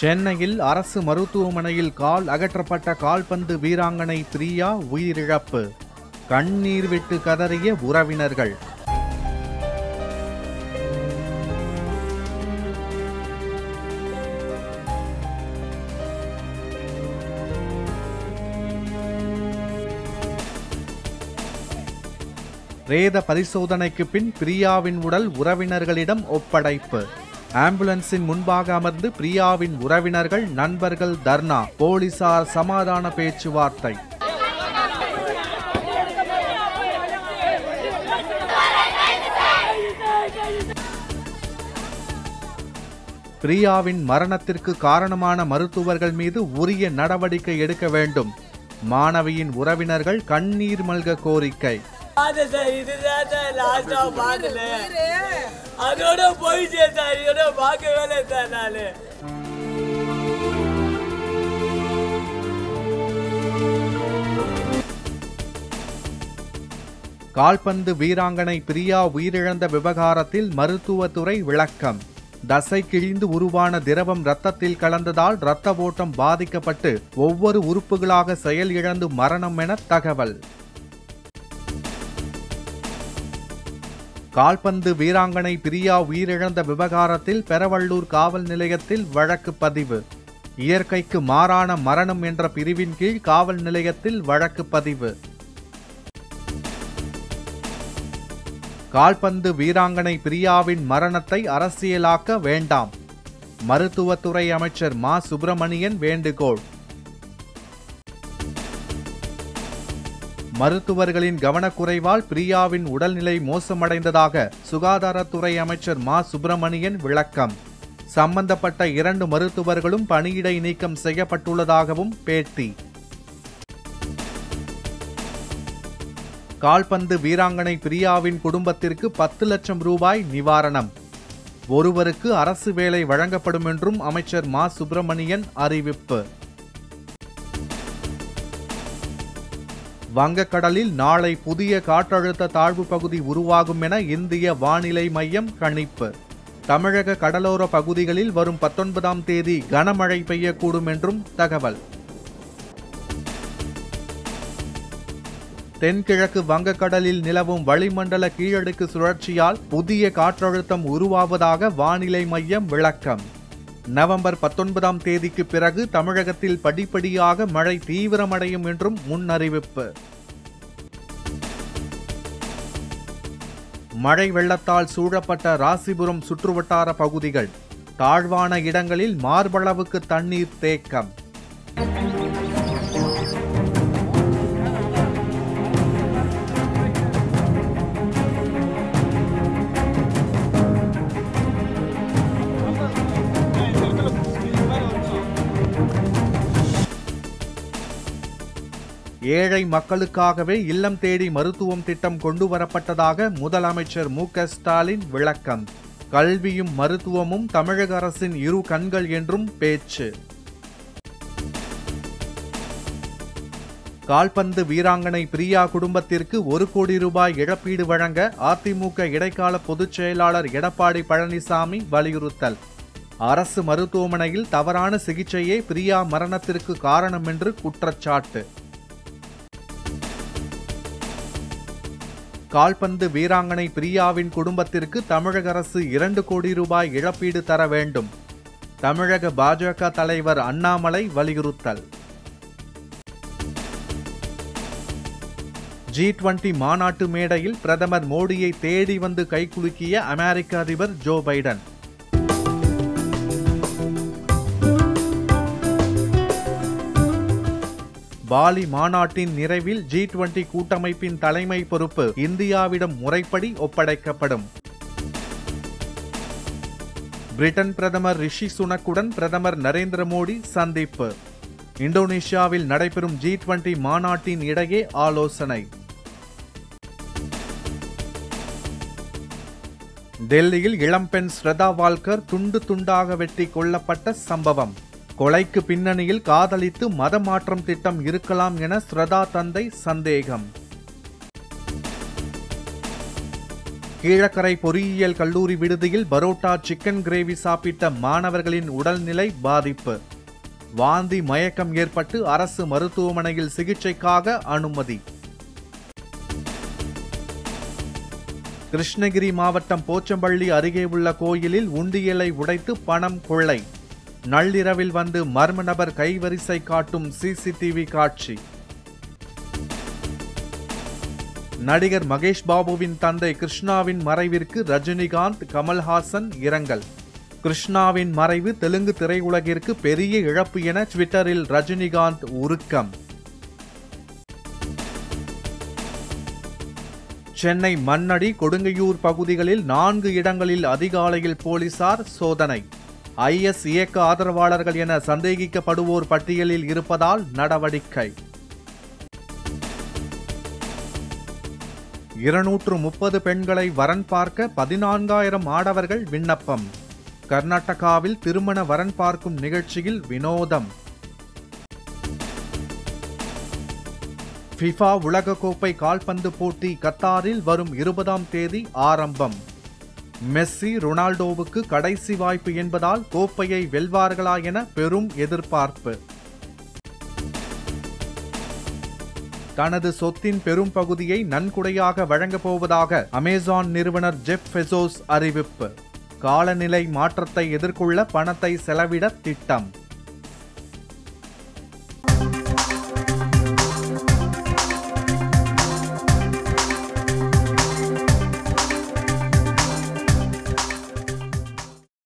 சென்னையில் அரசு மருத்துவமனையில் கால் அகற்றப்பட்ட கால்பந்து வீராங்கனை பிரியா உயிரிழப்பு. கண்ணீர் விட்டு கதறிய உறவினர்கள். பிரேத பரிசோதனைக்கு பின் பிரியாவின் உடல் உறவினர்களிடம் ஒப்படைப்பு. ஆம்புலன்ஸின் முன்பாக அமர்ந்து பிரியாவின் உறவினர்கள் நண்பர்கள் தர்ணா போலீசார் சமாதான பேச்சுவார்த்தை. பிரியாவின் மரணத்திற்கு காரணமான மருத்துவர்கள் மீது உரிய நடவடிக்கை எடுக்க வேண்டும். மாணவியின் உறவினர்கள் கண்ணீர் மல்க கோரிக்கை. அதோட போயிடுச்சு சார் இதோட பார்க்கவே இல்லை சார் நானு. கால்பந்து வீராங்கனை பிரியா உயிரிழந்த விவகாரத்தில் மருத்துவத்துறை விளக்கம். தசை கிழிந்து உருவான திரவம் ரத்தத்தில் கலந்ததால் இரத்த ஓட்டம் பாதிக்கப்பட்டு ஒவ்வொரு உறுப்புகளாக செயல் இழந்து மரணம் என தகவல். கால்பந்து வீராங்கனை பிரியா உயிரிழந்த விவகாரத்தில் பெரவள்ளூர் காவல் நிலையத்தில் வழக்கு பதிவு. இயற்கைக்கு மாறான மரணம் என்ற பிரிவின் கீழ் காவல் நிலையத்தில் வழக்கு பதிவு. கால்பந்து வீராங்கனை பிரியாவின் மரணத்தை அரசியலாக்க வேண்டாம். மருத்துவத்துறை அமைச்சர் மா. சுப்பிரமணியன் வேண்டுகோள். மருத்துவர்களின் கவனக்குறைவால் பிரியாவின் உடல்நிலை மோசமடைந்ததாக சுகாதாரத்துறை அமைச்சர் மா. சுப்பிரமணியன் விளக்கம். சம்பந்தப்பட்ட இரண்டு மருத்துவர்களும் பணியிடை நீக்கம் செய்யப்பட்டுள்ளதாகவும் பேட்டி. கால்பந்து வீராங்கனை பிரியாவின் குடும்பத்திற்கு பத்து லட்சம் ரூபாய் நிவாரணம். ஒருவருக்கு அரசு வேலை வழங்கப்படும் என்றும் அமைச்சர் மா. சுப்பிரமணியன் அறிவிப்பு. வங்கக்கடலில் நாளை புதிய காற்றழுத்த தாழ்வு பகுதி உருவாகும் என இந்திய வானிலை மையம் கணிப்பு. தமிழக கடலோர பகுதிகளில் வரும் பத்தொன்பதாம் தேதி கனமழை பெய்யக்கூடும் என்றும் தகவல். தென்கிழக்கு வங்கக்கடலில் நிலவும் வளிமண்டல கீழடுக்கு சுழற்சியால் புதிய காற்றழுத்தம் உருவாவதாக வானிலை மையம் விளக்கம். நவம்பர் பத்தொன்பதாம் தேதிக்கு பிறகு தமிழகத்தில் படிப்படியாக மழை தீவிரமடையும் என்றும் முன்னறிவிப்பு. மழை வெள்ளத்தால் சூழப்பட்ட ராசிபுரம் சுற்றுவட்டார பகுதிகள் தாழ்வான இடங்களில் மார்பளவுக்கு தண்ணீர் தேக்கம். ஏழை மக்களுக்காகவே இல்லம் தேடி மருத்துவம் திட்டம் கொண்டு வரப்பட்டதாக முதலமைச்சர் மு க ஸ்டாலின் விளக்கம். கல்வியும் மருத்துவமும் தமிழக அரசின் இரு கண்கள் என்றும் பேச்சு. கால்பந்து வீராங்கனை பிரியா குடும்பத்திற்கு ஒரு கோடி ரூபாய் இழப்பீடு வழங்க அதிமுக இடைக்கால பொதுச் செயலாளர் எடப்பாடி பழனிசாமி வலியுறுத்தல். அரசு மருத்துவமனையில் தவறான சிகிச்சையே பிரியா மரணத்திற்கு காரணம் என்று குற்றச்சாட்டு. கால்பந்து வீராங்கனை பிரியாவின் குடும்பத்திற்கு தமிழக அரசு இரண்டு கோடி ரூபாய் இழப்பீடு தர வேண்டும். தமிழக பாஜக தலைவர் அண்ணாமலை வலியுறுத்தல். ஜி டுவெண்டி மாநாட்டு மேடையில் பிரதமர் மோடியை தேடி வந்து கைகுலுக்கிய அமெரிக்க அதிபர் ஜோ பைடன். பாலி மாநாட்டின் நிறைவில் ஜி டுவெண்டி கூட்டமைப்பின் தலைமை பொறுப்பு இந்தியாவிடம் முறைப்படி ஒப்படைக்கப்படும். பிரிட்டன் பிரதமர் ரிஷி சுனக்குடன் பிரதமர் நரேந்திர மோடி சந்திப்பு. இந்தோனேஷியாவில் நடைபெறும் ஜி டுவெண்டி மாநாட்டின் இடையே ஆலோசனை. டெல்லியில் இளம்பெண் ஸ்ரதா வால்கர் துண்டு துண்டாக வெட்டி கொல்லப்பட்ட சம்பவம். கொலைக்கு பின்னணியில் காதலித்து மதமாற்றம் திட்டம் இருக்கலாம் என ஸ்ரதா தந்தை சந்தேகம். கீழக்கரை பொறியியல் கல்லூரி விடுதியில் பரோட்டா சிக்கன் கிரேவி சாப்பிட்ட மாணவர்களின் உடல்நிலை பாதிப்பு. வாந்தி மயக்கம் ஏற்பட்டு அரசு மருத்துவமனையில் சிகிச்சைக்காக அனுமதி. கிருஷ்ணகிரி மாவட்டம் போச்சம்பள்ளி அருகே உள்ள கோயிலில் உண்டியலை உடைத்து பணம் கொள்ளை. நள்ளிரவில் வந்து மர்ம நபர் கைவரிசை காட்டும் சிசிடிவி காட்சி. நடிகர் மகேஷ் பாபுவின் தந்தை கிருஷ்ணாவின் மறைவிற்கு ரஜினிகாந்த் கமல்ஹாசன் இரங்கல். கிருஷ்ணாவின் மறைவு தெலுங்கு திரையுலகிற்கு பெரிய இழப்பு என ட்விட்டரில் ரஜினிகாந்த் உருக்கம். சென்னை மண்ணடி கொடுங்கையூர் பகுதிகளில் நான்கு இடங்களில் அதிகாலையில் போலீசார் சோதனை. ஐஎஸ் இயக்க ஆதரவாளர்கள் என சந்தேகிக்கப்படுவோர் பட்டியலில் இருப்பதால் நடவடிக்கை. இருநூற்று முப்பது பெண்களை வரன் பார்க்க பதினான்காயிரம் ஆடவர்கள் விண்ணப்பம். கர்நாடகாவில் திருமண வரன் பார்க்கும் நிகழ்ச்சியில் வினோதம். ஃபிஃபா உலகக்கோப்பை கால்பந்து போட்டி கத்தாரில் வரும் இருபதாம் தேதி ஆரம்பம். மெஸ்ஸி ரொனால்டோவுக்கு கடைசி வாய்ப்பு என்பதால் கோப்பையை வெல்வார்களா என பெரும் எதிர்பார்ப்பு. தனது சொத்தின் பெரும் பகுதியை நன்கொடையாக வழங்கப் போவதாக அமேசான் நிறுவனர் ஜெப் ஃபெசோஸ் அறிவிப்பு. காலநிலை மாற்றத்தை எதிர்கொள்ள பணத்தை செலவிட திட்டம்.